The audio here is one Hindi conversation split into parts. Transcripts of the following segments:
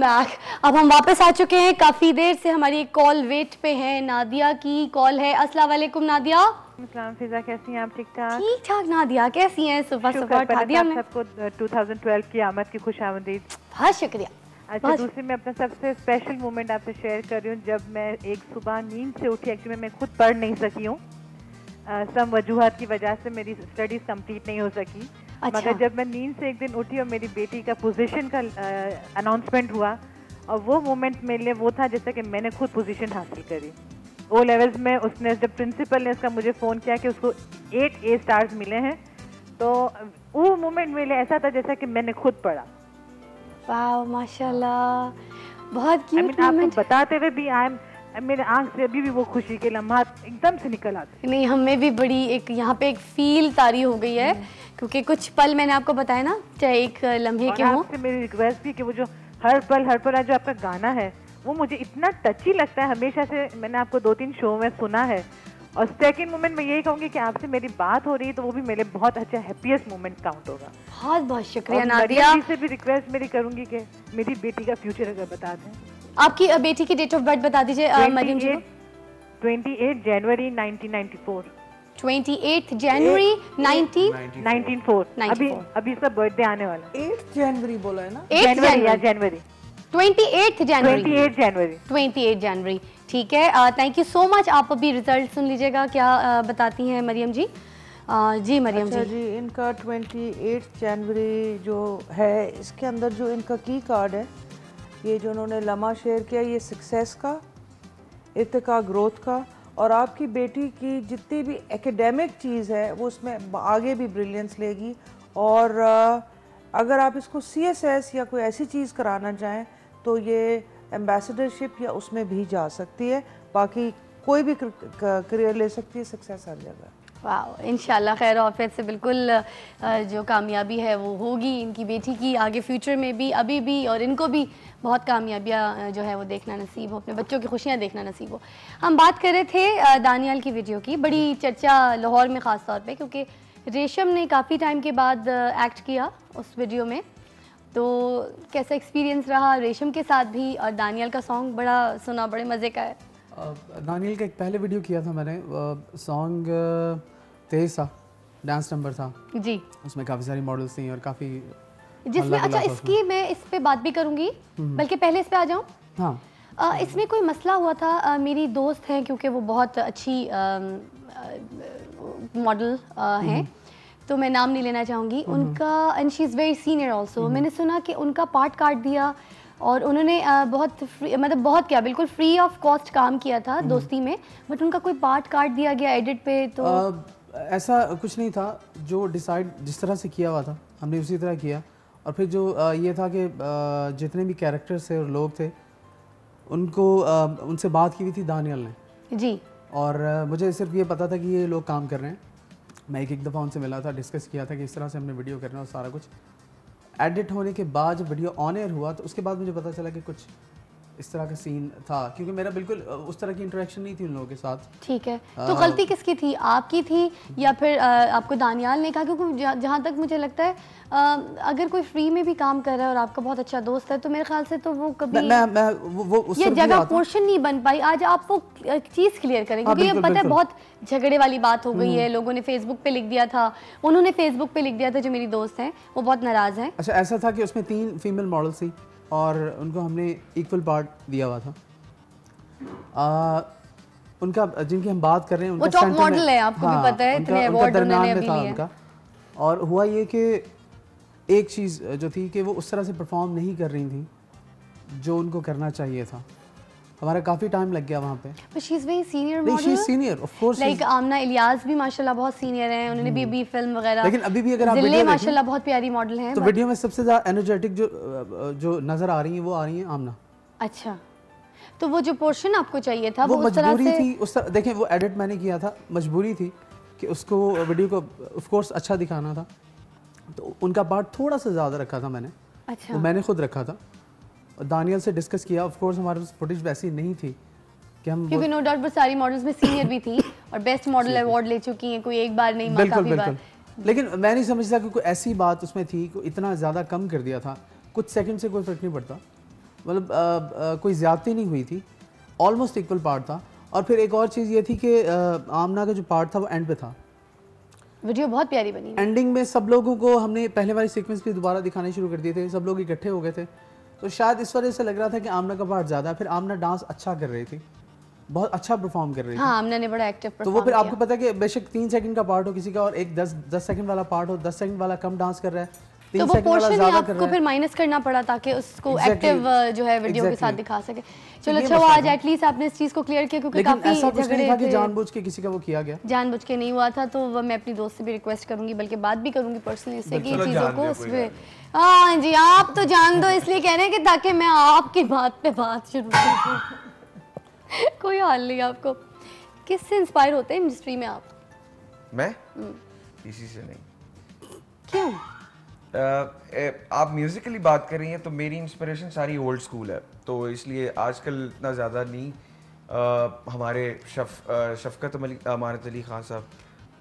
बैक अब हम वापस आ चुके हैं। काफ़ी देर से हमारी एक कॉल वेट पे है। नादिया की कॉल है। अस्सलाम वालेकुम, नादिया। इस्लाम फिजा कैसी हैं आप? ठीक ठाक? ठीक ठाक नादिया कैसी हैं? सुबह सुबह शुक्र उठा दिया पहले हमने तो आप सबको 2012 की आमद की खुश आमदीद बहुत शुक्रिया अच्छा दूसरी मैं अपना सबसे स्पेशल मोमेंट आपसे शेयर कर रही हूँ। जब मैं एक सुबह नींद से उठी एक्चुअली मैं खुद पढ़ नहीं सकी हूँ। सम वजूहत की वजह से मेरी स्टडीज़ कंप्लीट नहीं हो सकी। अच्छा। मगर जब मैं नींद से एक दिन उठी और मेरी बेटी का पोजीशन का अनाउंसमेंट हुआ और वो मोमेंट मेरे लिए वो था जैसे कि मैंने खुद पोजीशन हासिल करी। ओ लेवल्स में उसने जब प्रिंसिपल ने उसका मुझे फ़ोन किया कि उसको एट ए स्टार्स मिले हैं तो वो मोमेंट मेरे लिए ऐसा था जैसा कि मैंने खुद पढ़ा। वाह माशाल्लाह। बहुत क्यूट मीन आपको बताते हुए भी आई एम मेरे आँख से अभी भी वो खुशी के लम्हात एकदम से निकल आते नहीं हमें भी बड़ी एक यहाँ पे एक फील तारी हो गई है क्योंकि कुछ पल मैंने आपको बताया ना चाहे एक लम्हे के हों। मेरी रिक्वेस्ट थी कि वो जो हर पल हर पल जो आपका गाना है वो मुझे इतना टची लगता है हमेशा से मैंने आपको दो तीन शो में सुना है। और सेकंड मोमेंट मैं यही कहूँगी कि आपसे मेरी बात हो रही है तो वो भी मेरे बहुत अच्छा हैप्पीएस्ट मोमेंट काउंट होगा। बहुत बहुत शुक्रिया नादिया। जी से भी रिक्वेस्ट मेरी करूँगी कि मेरी बेटी का फ्यूचर अगर बता दें। आपकी बेटी की डेट ऑफ़ बर्थ बता दीजिए मरियम जी को। 28 जनवरी 1994 28 जनवरी 19 1904 अभी अभी इसका बर्थडे आने वाला है। एट जनवरी बोला है ना? 8 जनवरी या जनवरी जनवरी 28 जनवरी। 28 जनवरी। 28 जनवरी। ठीक है थैंक यू सो मच आप अभी रिज़ल्ट सुन लीजिएगा क्या अ, बताती हैं मरियम जी? अ, जी मरियम अच्छा जी। जी इनका 28 जनवरी जो है इसके अंदर जो इनका की कार्ड है ये जो उन्होंने लम्हा शेयर किया ये सक्सेस का इर्तिका ग्रोथ का और आपकी बेटी की जितनी भी एकेडमिक चीज़ है वो उसमें आगे भी ब्रिलियंस लेगी। और अगर आप इसको सीएसएस या कोई ऐसी चीज़ कराना चाहें तो ये एम्बेसडरशिप या उसमें भी जा सकती है। बाकी कोई भी करियर ले सकती है सक्सेस हर जगह। वाह इंशाल्लाह खैर ऑफ़िस से बिल्कुल जो कामयाबी है वो होगी इनकी बेटी की आगे फ्यूचर में भी अभी भी और इनको भी बहुत कामयाबियाँ जो है वो देखना नसीब हो अपने बच्चों की खुशियाँ देखना नसीब हो। हम बात कर रहे थे दानियाल की वीडियो की बड़ी चर्चा लाहौर में ख़ास तौर पर क्योंकि रेशम ने काफ़ी टाइम के बाद एक्ट किया उस वीडियो में। तो कैसा एक्सपीरियंस रहा? रेशम के साथ भी और दानियल का सॉन्ग बड़ा सुना बड़े मज़े का है। दानियल का एक पहले वीडियो किया था मैंने सॉन्ग तेज था डांस नंबर था। जी। उसमें काफ़ी सारी मॉडल्स थी और काफ़ी जिसमें अच्छा इसकी मैं इस पर बात भी करूँगी बल्कि पहले इस पे आ जाऊँ? हाँ। अ, इसमें कोई मसला हुआ था? अ, मेरी दोस्त हैं क्योंकि वो बहुत अच्छी मॉडल हैं। तो मैं नाम नहीं लेना चाहूँगी। उनका and she is very senior also मैंने सुना कि उनका पार्ट काट दिया और उन्होंने बहुत फ्री मतलब बहुत क्या बिल्कुल फ्री ऑफ़ कॉस्ट काम किया था दोस्ती में बट उनका कोई पार्ट काट दिया गया एडिट पे तो अ, ऐसा कुछ नहीं था जो डिसाइड जिस तरह से किया हुआ था हमने उसी तरह किया। और फिर जो अ, ये था कि जितने भी कैरेक्टर्स थे और लोग थे उनको अ, उनसे बात की हुई थी दानियल ने। जी। और मुझे सिर्फ़ ये पता था कि ये लोग काम कर रहे हैं। मैं एक एक दफ़ा उनसे मिला था डिस्कस किया था कि इस तरह से हमने वीडियो करना और सारा कुछ। एडिट होने के बाद जब वीडियो ऑन एयर हुआ तो उसके बाद मुझे पता चला कि कुछ इस तरह का सीन था क्योंकि मेरा बिल्कुल उस तरह की इंटरेक्शन नहीं थी उन लोगों के साथ। ठीक है। तो गलती किसकी थी? आपकी थी या फिर अ, आपको दानियाल ने कहा? क्योंकि जहाँ तक मुझे लगता है अ, अगर कोई फ्री में भी काम कर रहा है और आपका बहुत अच्छा दोस्त है तो मेरे ख्याल से तो वो कभी मैं, मैं वो, वो उस ये जगह पोर्शन नहीं बन पाई। आज आप वो चीज़ क्लियर करें हाँ, क्योंकि ये पता है बहुत झगड़े वाली बात हो गई है। लोगों ने फेसबुक पे लिख दिया था। उन्होंने फेसबुक पे लिख दिया था जो मेरी दोस्त हैं वो बहुत नाराज़ हैं। अच्छा ऐसा था कि उसमें तीन फीमेल मॉडल्स थी। और उनको हमने इक्वल पार्ट दिया हुआ था। आ, उनका जिनकी हम बात कर रहे हैं उनका top center में- है, आपको हाँ, भी पता है, इतने award उन्होंने अभी था लिए। उनका। और हुआ ये कि एक चीज़ जो थी कि वो उस तरह से परफॉर्म नहीं कर रही थी जो उनको करना चाहिए था। हमारा काफ़ी टाइम लग गया वहाँ पे। But she is very senior नहीं she model senior of course like Amna Ilyas भी माशाल्लाह बहुत सीनियर हैं। उन्होंने भी अभी फ़िल्म वगैरह। लेकिन अभी भी अगर आप वीडियो माशाल्लाह बहुत प्यारी मॉडल हैं तो वीडियो में सबसे ज़्यादा एनर्जेटिक जो जो नज़र आ रही हैं वो आ रही हैं आमना। अच्छा। तो वो जो पोर्शन आपको चाहिए था वो वो उस तरह से थी उस तरह देखें वो एडिट मैंने किया था मजबूरी थी कि उसको वीडियो को ऑफ़ कोर्स अच्छा दिखाना था। तो उनका पार्ट थोड़ा सा ज़्यादा रखा था मैंने। अच्छा। वो मैंने खुद रखा था। दानियल से डिस्कस किया ऑफ़ कोर्स हमारे पास फुटेज वैसी नहीं थी कि हम क्योंकि नो डाउट वो सारी मॉडल्स में सीनियर भी थी और बेस्ट मॉडल अवार्ड ले चुकी हैं कोई एक बार नहीं बिल्कुल काफ़ी बिल्कुल। बार। लेकिन मैं नहीं समझता कि कोई ऐसी बात उसमें थी कि इतना ज़्यादा कम कर दिया था। कुछ सेकंड से कोई फ़र्क नहीं पड़ता। मतलब कोई ज़्यादती नहीं हुई थी। ऑलमोस्ट इक्वल पार्ट था। और फिर एक और चीज़ ये थी कि आमना का जो पार्ट था वो एंड पे था। वीडियो बहुत प्यारी बनी। एंडिंग में सब लोगों को हमने पहले वाली सीक्वेंस भी दोबारा दिखाने शुरू कर दिए थे। सब लोग इकट्ठे हो गए थे। तो शायद इस वजह से लग रहा था कि आमना का पार्ट ज़्यादा फिर आमना डांस अच्छा कर रही थी। बहुत अच्छा परफॉर्म कर रही थी। हाँ आमना ने बड़ा एक्टिव तो वो फिर आपको पता है कि बेशक तीन सेकंड का पार्ट हो किसी का और एक दस दस सेकंड वाला पार्ट हो दस सेकंड वाला कम डांस कर रहा है। तो वो पोर्शन ही आपको फिर माइनस करना पड़ा ताकि उसको Exactly. एक्टिव जो है वीडियो के साथ दिखा सके। चलो अच्छा वो आज एटलीस्ट आपने इस चीज़ को क्लियर किया क्योंकि काफ़ी झगड़े था जानबूझ के किसी का वो किया गया। जानबूझ के नहीं हुआ था तो मैं अपनी दोस्त से भी रिक्वेस्ट करूँगी बल्कि बात भी करूँगी पर्सनली उससे कि चीज़ों को दो, उस पे। हाँ जी आप तो जान दो इसलिए कह रहे हैं कि ताकि मैं आपकी बात पे बात शुरू करूँ। कोई हाल नहीं आपको। किससे इंस्पायर होते हैं इंडस्ट्री में आप? मैं? हम्म। किसी से नहीं। क्यों? आप म्यूजिकली बात कर रही हैं तो मेरी इंस्पिरेशन सारी ओल्ड स्कूल है। तो इसलिए आजकल इतना ज़्यादा नहीं। अ, हमारे शफ अ, शफकत अमली अमानत अली खान साहब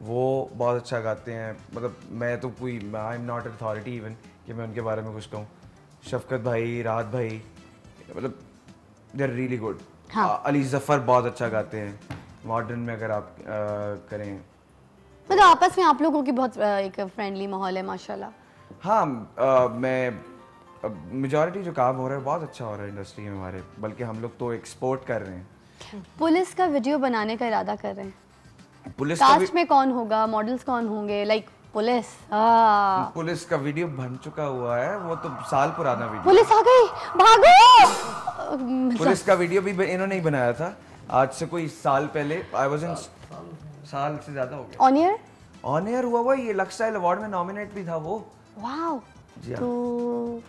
वो बहुत अच्छा गाते हैं। मतलब मैं तो कोई I am not authority even कि मैं उनके बारे में कुछ कहूँ। शफकत भाई राहत भाई मतलब दे आर रियली गुड हाँ। अली जफ़र बहुत अच्छा गाते हैं। मॉडर्न में अगर आप अ, करें। मतलब आपस में आप लोगों की बहुत एक फ्रेंडली माहौल है माशाल्लाह। हाँ अ, मैं मेजॉरिटी जो काम हो रहा है बहुत अच्छा हो रहा है इंडस्ट्री में हमारे बल्कि हम लोग तो एक्सपोर्ट कर रहे हैं। पुलिस का वीडियो बनाने का इरादा कर रहे हैं। पुलिस कास्ट में कौन होगा? मॉडल्स कौन होंगे? Like police? हाँ। पुलिस का वीडियो बन चुका हुआ है वो तो साल पुराना वीडियो पुलिस आ गई! भागो! पुलिस का वीडियो भी इन्होंने ही बनाया था। आज से कोई साल पहले आई वाज इन साल से ज़्यादा हो गया। ऑन ईयर ऑन एयर हुआ हुआ ये लक्स्टाइल अवार्ड में नॉमिनेट भी था वो। वाओ। हाँ। तो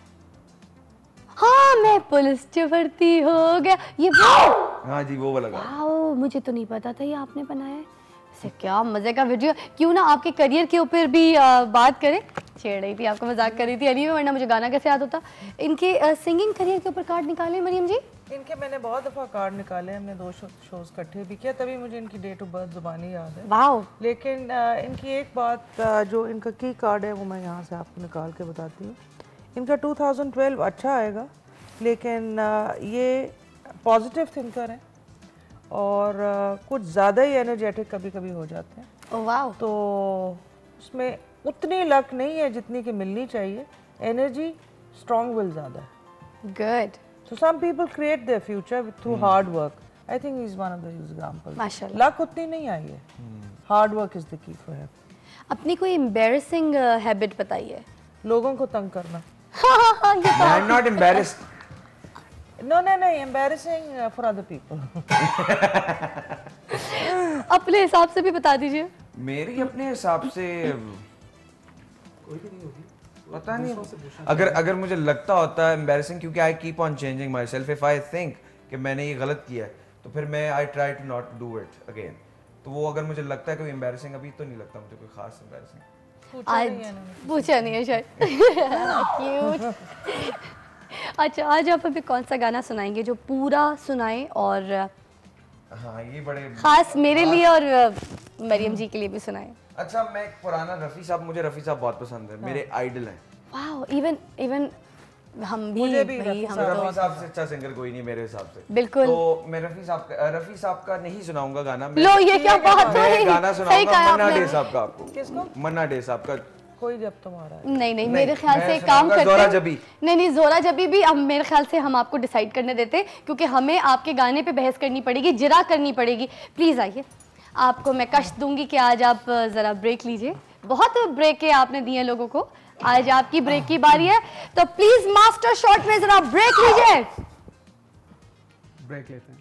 हाँ मैं पुलिस भर्ती हो गया। ये हाँ जी वो वाला वाओ मुझे तो नहीं पता था ये आपने बनाया है। इसे क्या मज़े का वीडियो क्यों ना आपके करियर के ऊपर भी आ, बात करें। छेड़ रही थी आपको मज़ाक कर रही थी अली में वरना मुझे गाना कैसे याद होता? इनके सिंगिंग करियर के ऊपर कार्ड निकाले मरियम जी। इनके मैंने बहुत दफ़ा कार्ड निकाले हमने दो शो शोज़ इकट्ठे भी किया तभी मुझे इनकी डेट ऑफ़ बर्थ ज़ुबानी याद है। वाओ लेकिन अ, इनकी एक बात जो इनका की कार्ड है वो मैं यहाँ से आपको निकाल के बताती हूँ। इनका 2012 अच्छा आएगा लेकिन अ, ये पॉजिटिव थिंकर हैं और अ, कुछ ज़्यादा ही एनर्जेटिक कभी कभी हो जाते हैं। ओ वाओ तो उसमें उतनी लक नहीं है जितनी कि मिलनी चाहिए। एनर्जी स्ट्रॉन्ग विल ज़्यादा है। Good so some people create their future through hard work I think is one of the example luck उतनी नहीं आई है। Hard work is the key for him अपनी कोई एंबैरसिंग हैबिट uh, बताइए। लोगों को तंग करना। I am not embarrassed no no no embarrassing for other people अपने हिसाब से भी बता दीजिए। मेरी अपने हिसाब से कोई भी नहीं होगी। पता नहीं। अगर अगर मुझे लगता होता है एम्बेरसिंग क्योंकि I keep on changing myself if I think कि मैंने ये गलत किया है तो फिर मैं I try to not do it again तो वो अगर मुझे लगता है कोई एम्बेरसिंग अभी तो नहीं लगता मुझे कोई खास एम्बेरसिंग आज पूछा नहीं है शायद। क्यूट अच्छा आज आप अभी कौन सा गाना सुनाएँगे जो पूरा सुनाए और हाँ ये बड़े खास मेरे लिए और मरियम जी के लिए भी सुनाए। अच्छा मैं एक पुराना रफ़ी साहब मुझे रफ़ी साहब बहुत पसंद है मेरे आइडल हैं। वाओ इवन इवन हम भी मुझे भी भाई रफ़ी हम साहब तो रफ़ी साहब से अच्छा सिंगर कोई नहीं मेरे हिसाब से। बिल्कुल। तो मैं रफ़ी साहब का रफ़ी साहब का नहीं सुनाऊँगा गाना मैं लो ये क्या बात हुई गाना सुनाऊँगा मन्ना डे साहब का आपको। किसको? मन्ना डे साहब का कोई जब तुम्हारा है. नहीं नहीं मेरे ख्याल से काम करते जोरा जबी। नहीं नहीं जोरा जबी भी हम मेरे ख्याल से हम आपको डिसाइड करने देते क्योंकि हमें आपके गाने पे बहस करनी पड़ेगी जिरा करनी पड़ेगी। प्लीज़ आइए। आपको मैं कष्ट दूँगी कि आज आप जरा ब्रेक लीजिए। बहुत ब्रेक है आपने दिए लोगों को। आज आपकी ब्रेक की बारी है। तो प्लीज़ मास्टर शॉट में जरा ब्रेक लीजिए। ब्रेक लेते हैं।